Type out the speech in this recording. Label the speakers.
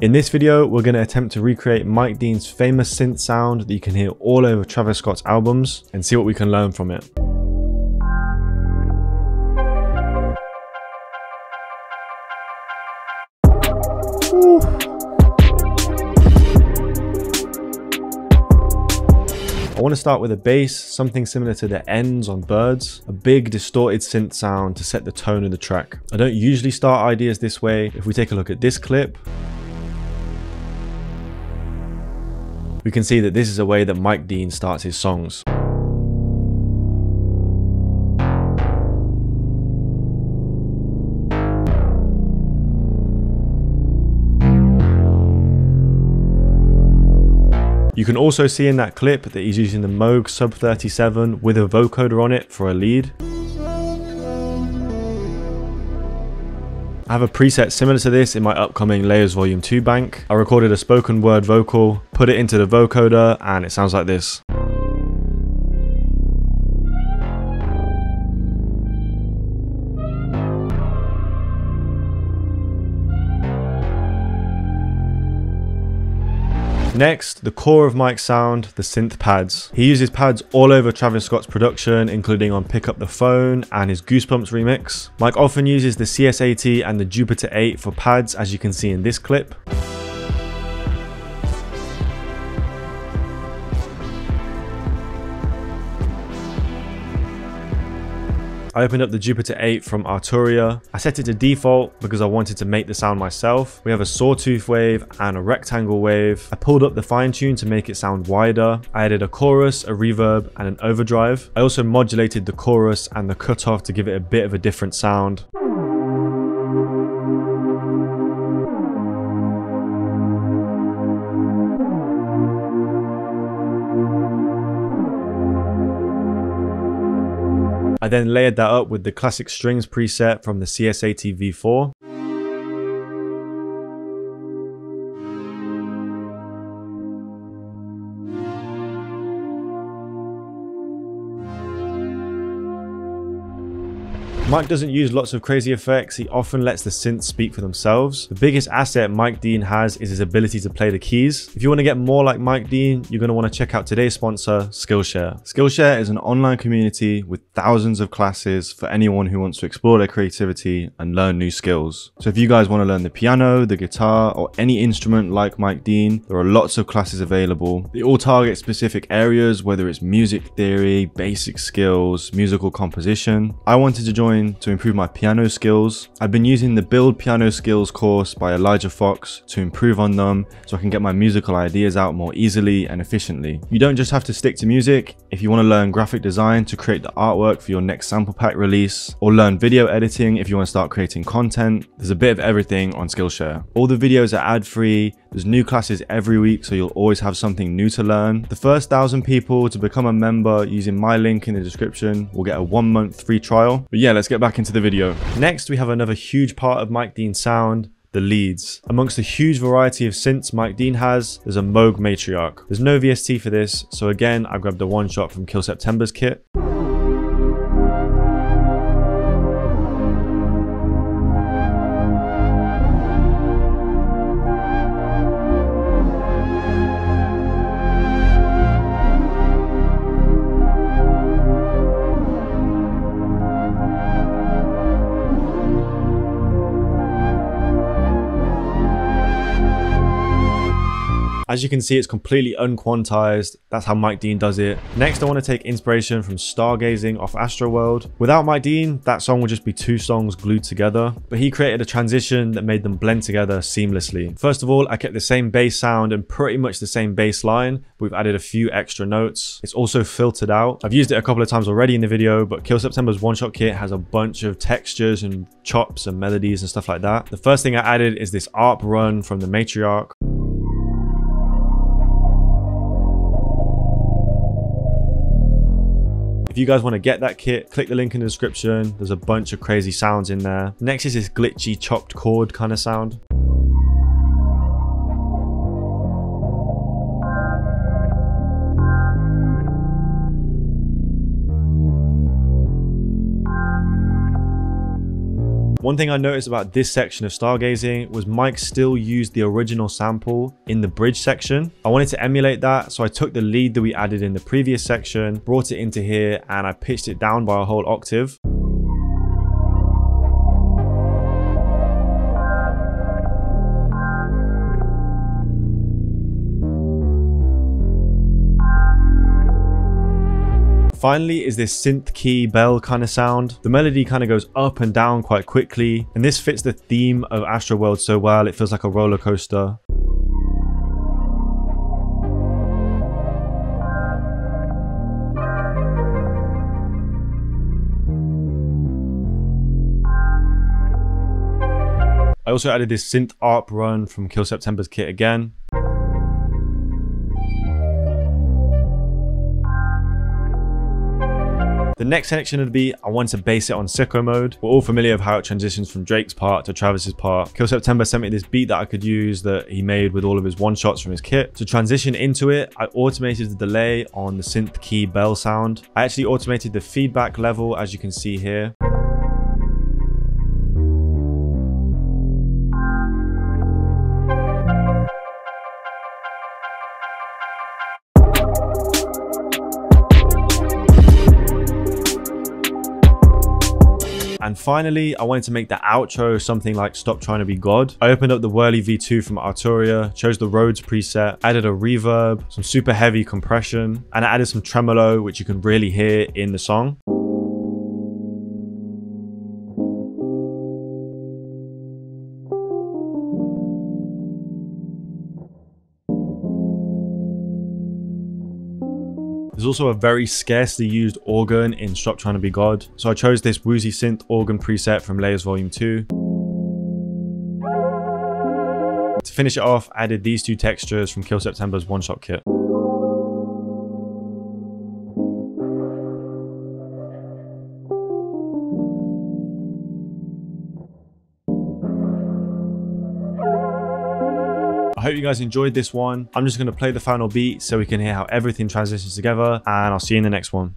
Speaker 1: In this video, we're going to attempt to recreate Mike Dean's famous synth sound that you can hear all over Travis Scott's albums and see what we can learn from it. I want to start with a bass, something similar to the ends on birds, a big distorted synth sound to set the tone of the track. I don't usually start ideas this way. If we take a look at this clip, we can see that this is a way that Mike Dean starts his songs. You can also see in that clip that he's using the Moog Sub 37 with a vocoder on it for a lead. I have a preset similar to this in my upcoming Layers Volume 2 bank. I recorded a spoken word vocal, put it into the vocoder, and it sounds like this. Next, the core of Mike's sound, the synth pads. He uses pads all over Travis Scott's production, including on Pick Up the Phone and his Goosebumps remix. Mike often uses the CS80 and the Jupiter 8 for pads, as you can see in this clip. I opened up the Jupiter 8 from Arturia. I set it to default because I wanted to make the sound myself. We have a sawtooth wave and a rectangle wave. I pulled up the fine tune to make it sound wider. I added a chorus, a reverb, and an overdrive. I also modulated the chorus and the cutoff to give it a bit of a different sound. I then layered that up with the classic strings preset from the CS80 V4. Mike doesn't use lots of crazy effects, he often lets the synths speak for themselves. The biggest asset Mike Dean has is his ability to play the keys. If you want to get more like Mike Dean, you're going to want to check out today's sponsor, Skillshare. Skillshare is an online community with thousands of classes for anyone who wants to explore their creativity and learn new skills. So if you guys want to learn the piano, the guitar, or any instrument like Mike Dean, there are lots of classes available. They all target specific areas, whether it's music theory, basic skills, musical composition. I wanted to join to improve my piano skills. I've been using the Build Piano Skills course by Elijah Fox to improve on them so I can get my musical ideas out more easily and efficiently. You don't just have to stick to music. If you want to learn graphic design to create the artwork for your next sample pack release, or learn video editing if you want to start creating content, there's a bit of everything on Skillshare. All the videos are ad free, there's new classes every week, so you'll always have something new to learn. The first thousand people to become a member using my link in the description will get a one month free trial. But yeah, let's get back into the video. Next, we have another huge part of Mike Dean's sound, the leads. Amongst the huge variety of synths Mike Dean has, there's a Moog Matriarch. There's no VST for this, so again, I grabbed a one shot from Kill September's kit. As you can see, it's completely unquantized. That's how Mike Dean does it. Next, I want to take inspiration from Stargazing off Astroworld. Without Mike Dean, that song would just be two songs glued together, but he created a transition that made them blend together seamlessly. First of all, I kept the same bass sound and pretty much the same bass line. We've added a few extra notes. It's also filtered out. I've used it a couple of times already in the video, but Kill September's one-shot kit has a bunch of textures and chops and melodies and stuff like that. The first thing I added is this ARP run from the Matriarch. If you guys want to get that kit, click the link in the description. There's a bunch of crazy sounds in there. Next is this glitchy chopped chord kind of sound. One thing I noticed about this section of stargazing was Mike still used the original sample in the bridge section. I wanted to emulate that, so I took the lead that we added in the previous section, brought it into here, and I pitched it down by a whole octave. Finally is this synth key bell kind of sound. The melody kind of goes up and down quite quickly, and this fits the theme of Astroworld so well, it feels like a roller coaster. I also added this synth ARP run from Kill September's kit again. The next section of the beat, I want to base it on sicko mode. We're all familiar with how it transitions from Drake's part to Travis's part. Kill September sent me this beat that I could use that he made with all of his one shots from his kit. To transition into it, I automated the delay on the synth key bell sound. I actually automated the feedback level as you can see here. And finally, I wanted to make the outro something like Stop Trying to Be God. I opened up the Wurli V2 from Arturia, chose the Rhodes preset, added a reverb, some super heavy compression, and I added some tremolo, which you can really hear in the song. There's also a very scarcely used organ in Stop Trying to Be God. So I chose this Woozy Synth organ preset from Layers Volume 2. To finish it off, I added these two textures from Kill September's one-shot kit. I hope you guys enjoyed this one. I'm just going to play the final beat so we can hear how everything transitions together and I'll see you in the next one.